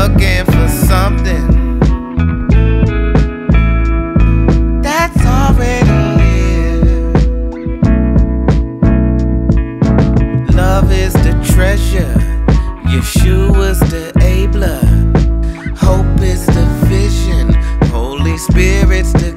looking for something. That's already here. Love is the treasure, Yeshua's the abler, hope is the vision, Holy Spirit's the